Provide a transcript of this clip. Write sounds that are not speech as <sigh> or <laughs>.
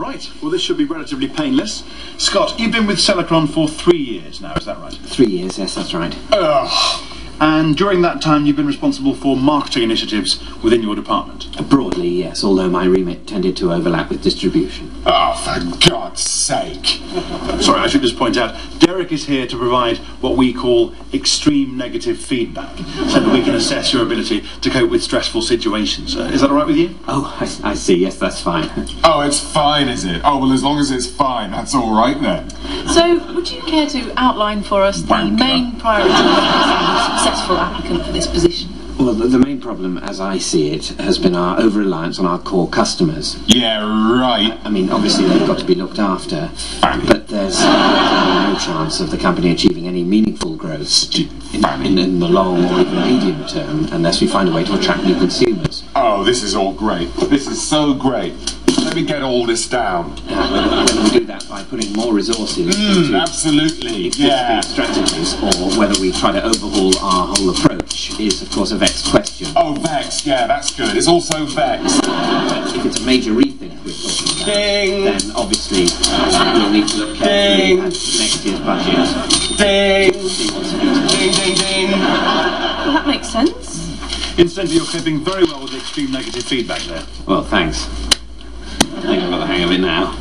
Right, well this should be relatively painless. Scott, you've been with Celicron for three years now, is that right? Three years, yes, that's right. Ugh. And during that time you've been responsible for marketing initiatives within your department? Broadly, yes, although my remit tended to overlap with distribution. Oh, for God's sake. <laughs> Sorry, I should just point out, Derek is here to provide what we call extreme negative feedback, so that we can assess your ability to cope with stressful situations. Uh, is that all right with you? Oh, I, I see, yes, that's fine. <laughs> Oh, it's fine, is it? Oh, well, as long as it's fine, that's all right then. So, would you care to outline for us the main priorities <laughs> of a successful applicant for this position? Well, the, the main problem, as I see it, has been our over reliance on our core customers. Yeah, right. I mean, obviously they've got to be looked after, Fanny. but there's no chance of the company achieving any meaningful growth in, in, in the long or even medium term unless we find a way to attract new consumers. Oh, this is all great. This is so great. Let me get all this down. Whether, whether we do that by putting more resources Mm, into absolutely. existing Yeah. strategies or whether we try to overhaul our whole approach is, of course, a vexed question. Oh, Vex. Yeah, that's good. It's also Vex. If it's a major rethink we're talking about, Ding. then obviously we'll need to look carefully Ding. at next year's budget. Ding. See what's suitable. Ding, ding, ding. Well, that makes sense. Incidentally, you're coping very well with the extreme negative feedback there. Well, thanks. I've got the hang of it now.